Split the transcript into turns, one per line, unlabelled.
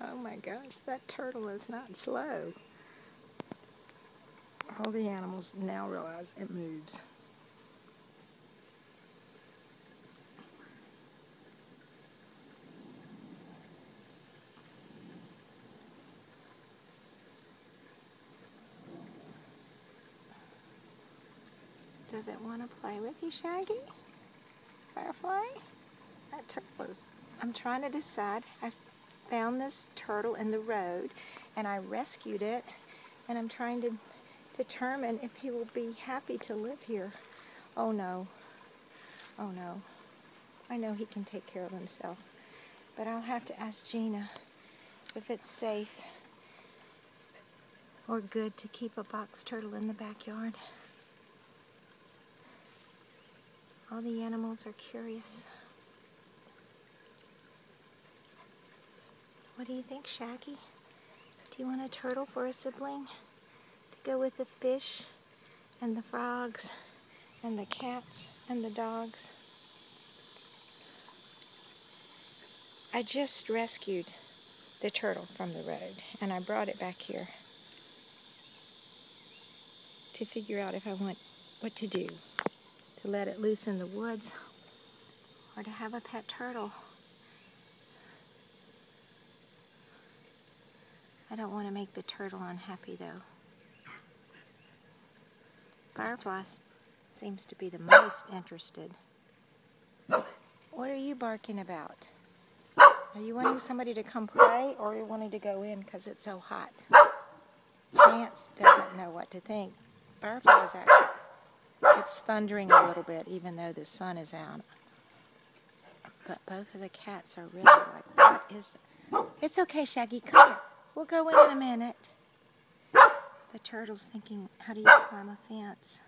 Oh my gosh, that turtle is not slow. All the animals now realize it moves. Does it want to play with you, Shaggy? Firefly? That turtle is... I'm trying to decide. I found this turtle in the road and I rescued it and I'm trying to determine if he will be happy to live here. Oh no. Oh no. I know he can take care of himself. But I'll have to ask Gina if it's safe or good to keep a box turtle in the backyard. All the animals are curious. What do you think, Shaggy? Do you want a turtle for a sibling? To go with the fish and the frogs and the cats and the dogs? I just rescued the turtle from the road and I brought it back here to figure out if I want what to do to let it loose in the woods or to have a pet turtle. I don't want to make the turtle unhappy though. Firefly seems to be the most interested. What are you barking about? Are you wanting somebody to come play or are you wanting to go in because it's so hot? Chance doesn't know what to think. Firefly's actually it's thundering a little bit even though the sun is out. But both of the cats are really like, what is that? It's okay, Shaggy, come here. We'll go in in a minute. The turtle's thinking, how do you climb a fence?